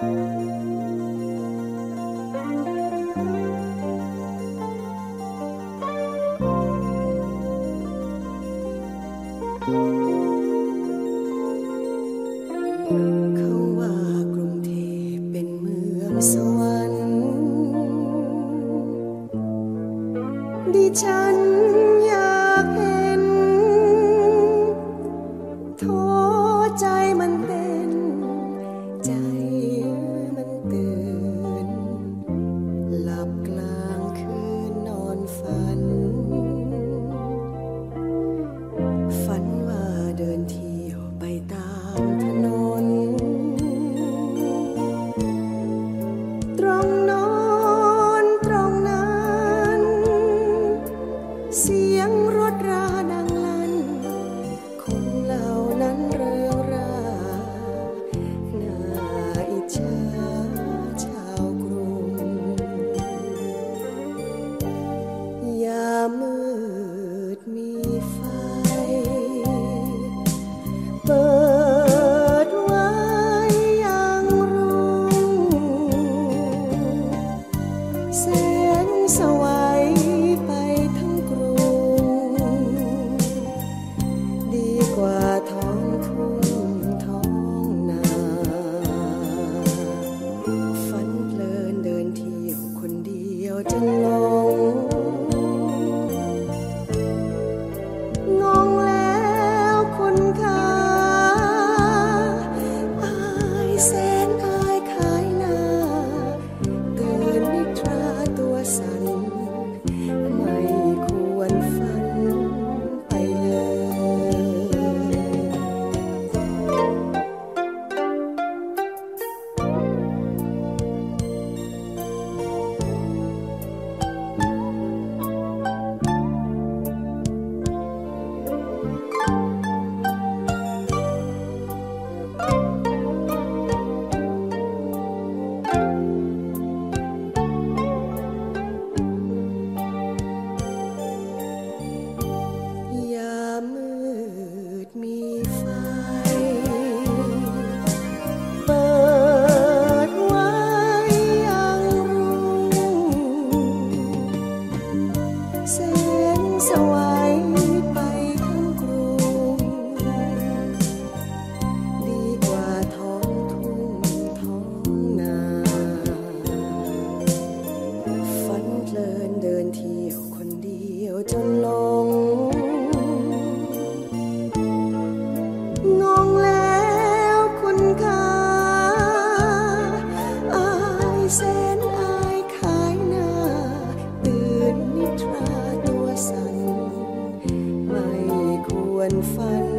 เขาว่ากรุงเทพเป็นเมืองสวรรค์ดิฉัน เสียงรถราดังลั่น คนเหล่านั้นเริงราน่าอิจฉาชาวกรุงยามมืดมีไฟ เปิดไว้ยังรุ่ง แแสงสวายไปทั้งกรุงดีกว่าทองทุ่งทองนา ฝันเพลินเดินเที่ยวคนเดียวจนลงงงแล้วคุณค่าอายแน phần